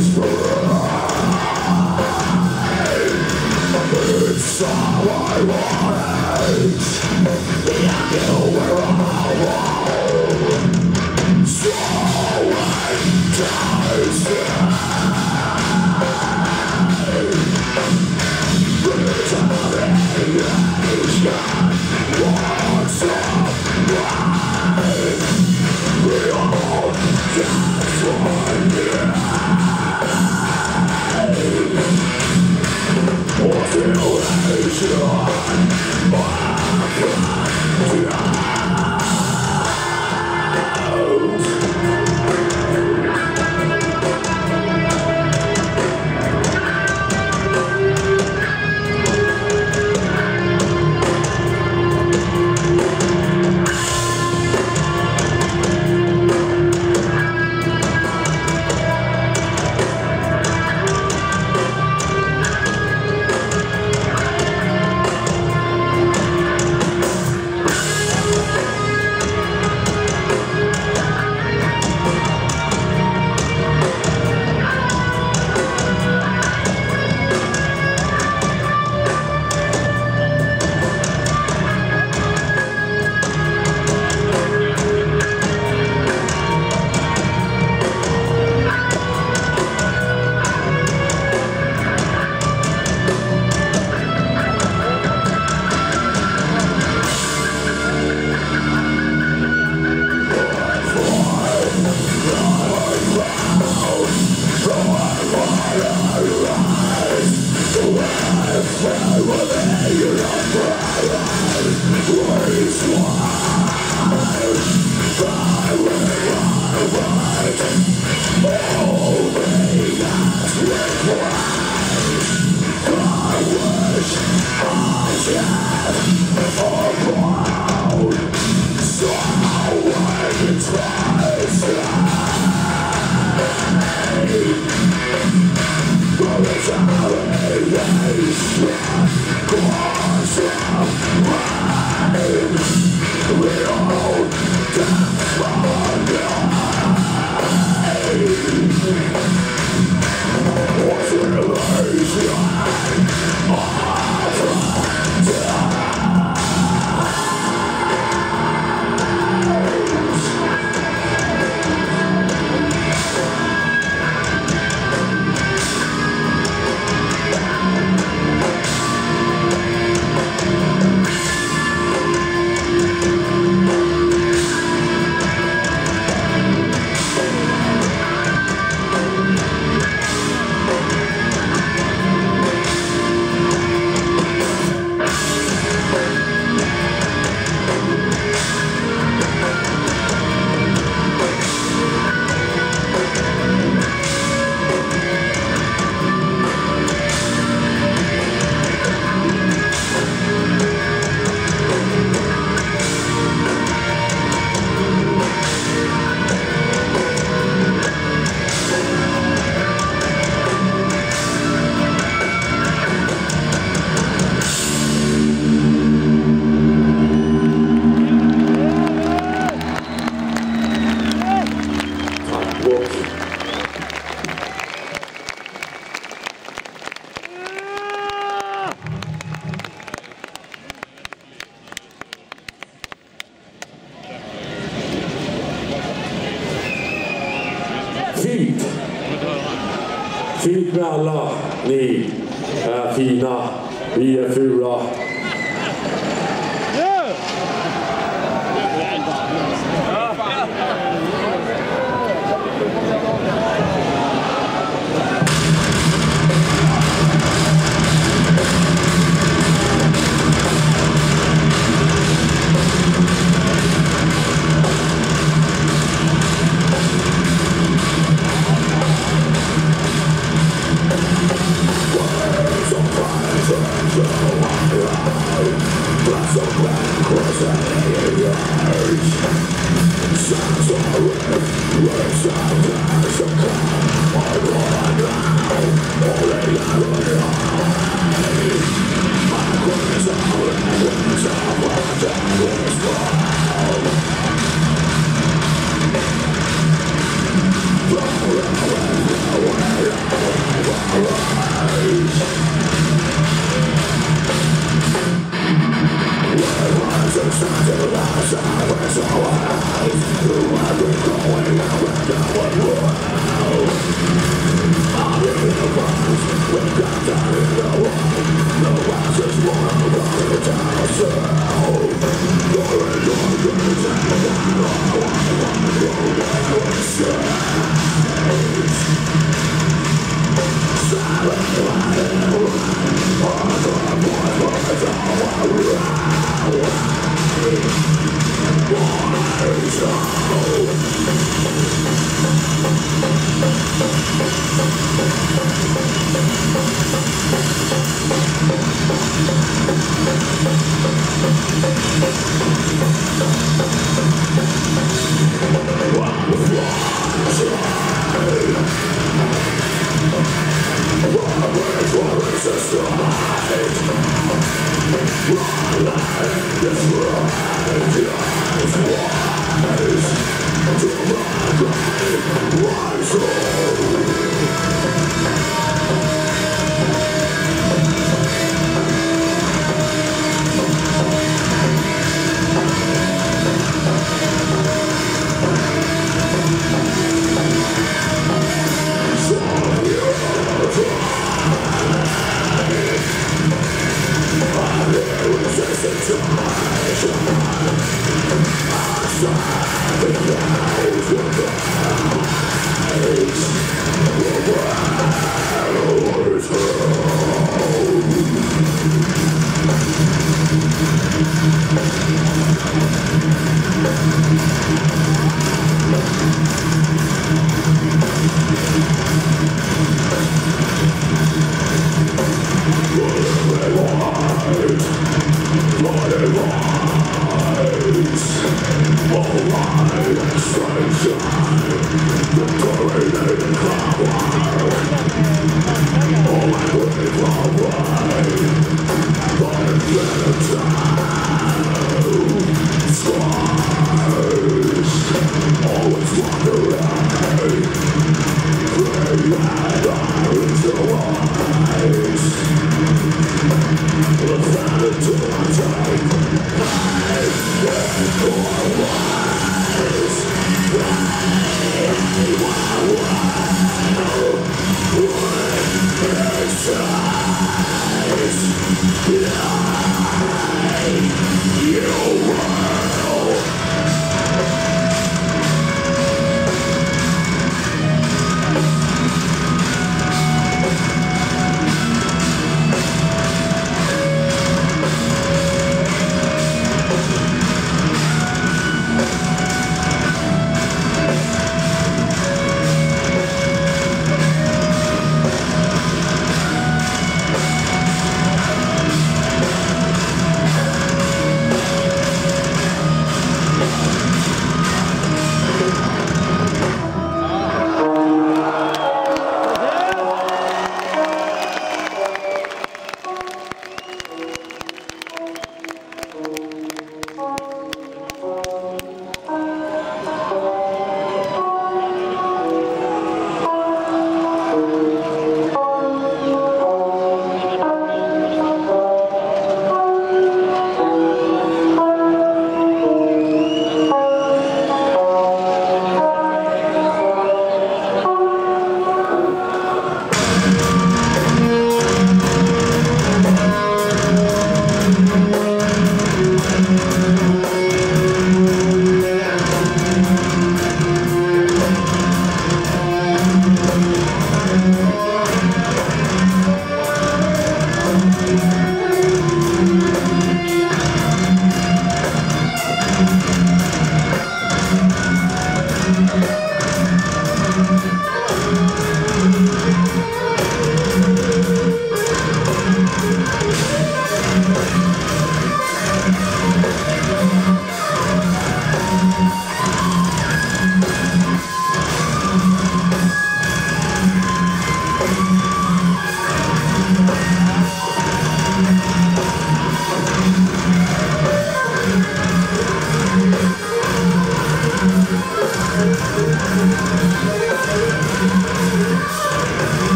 We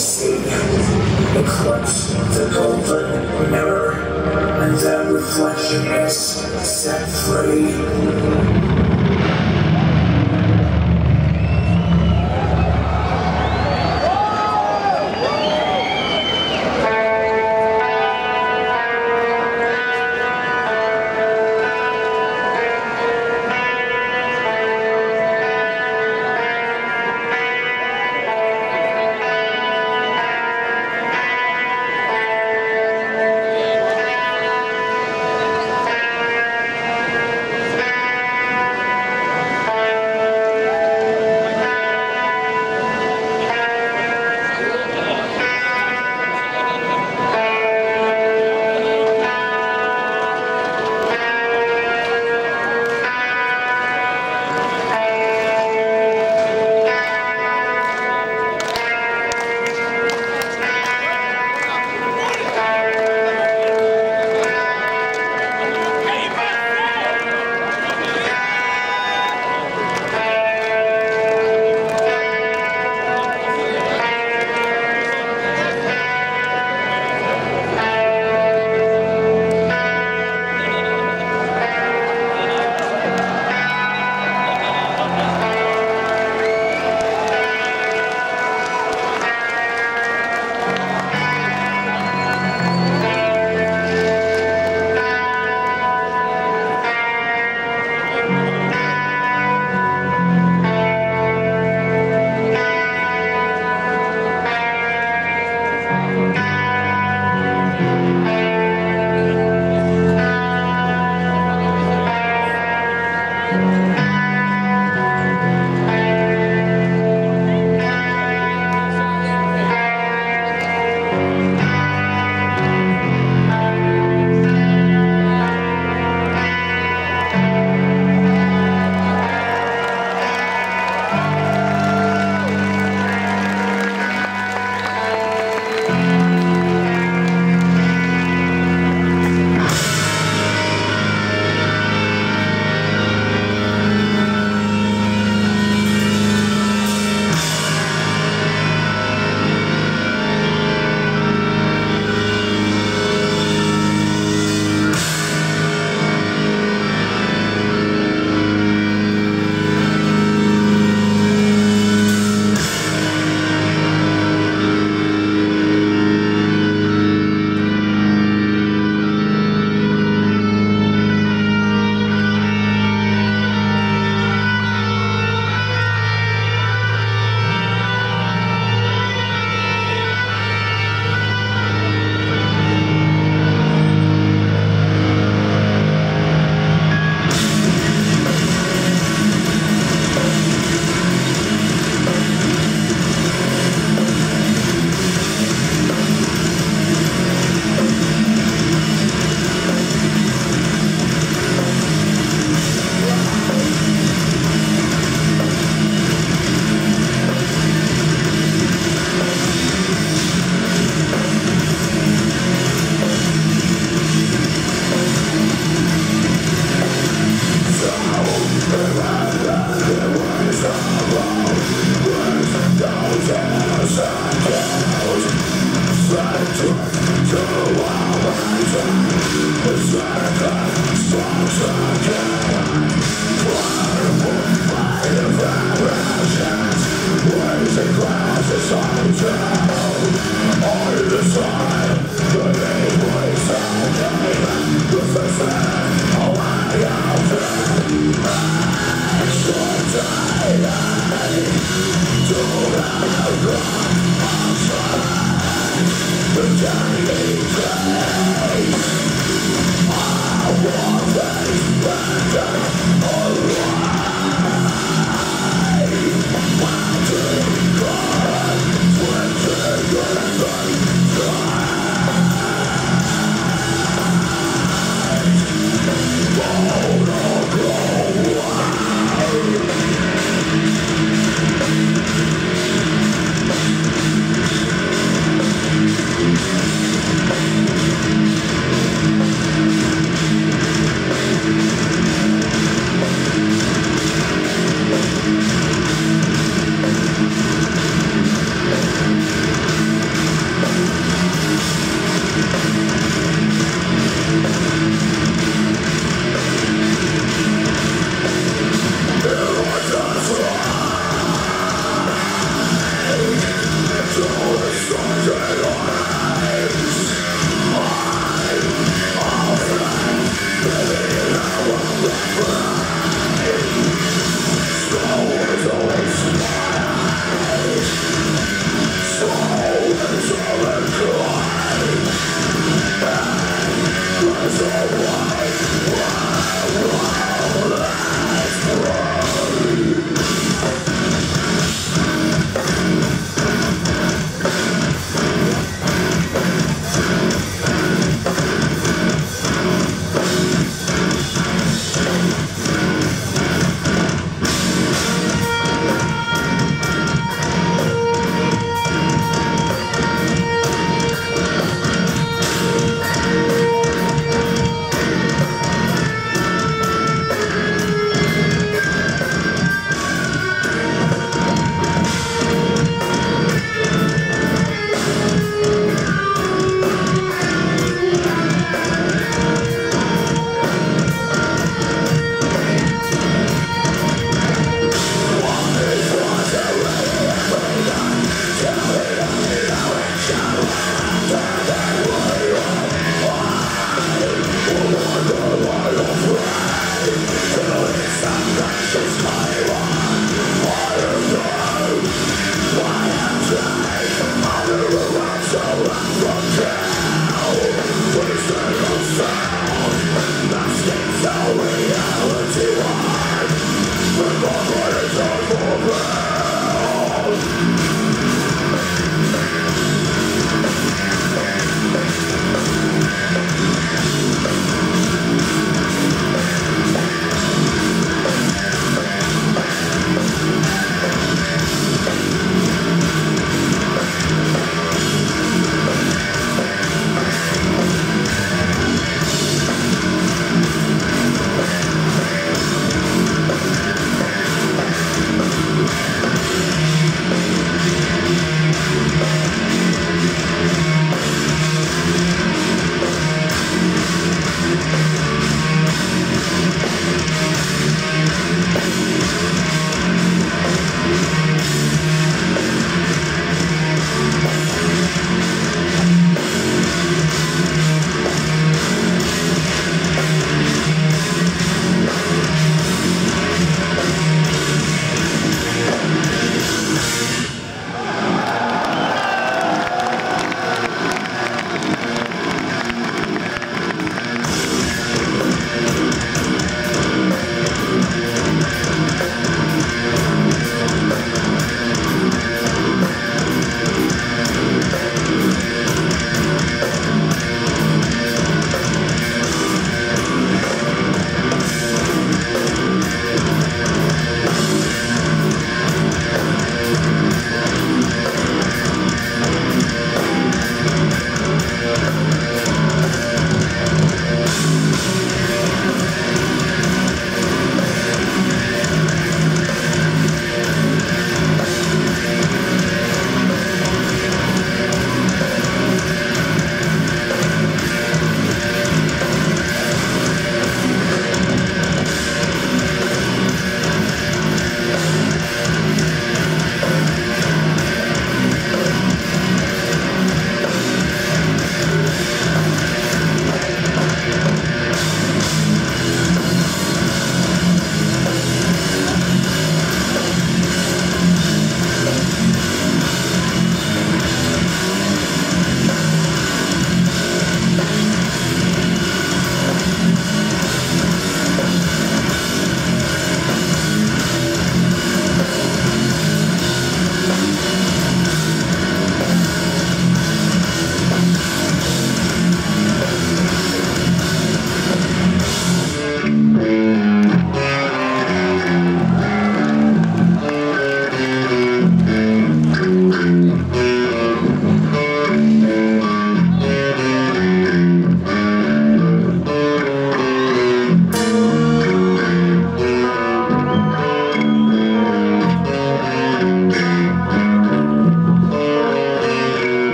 see the clutch the golden mirror, and that reflection is set free.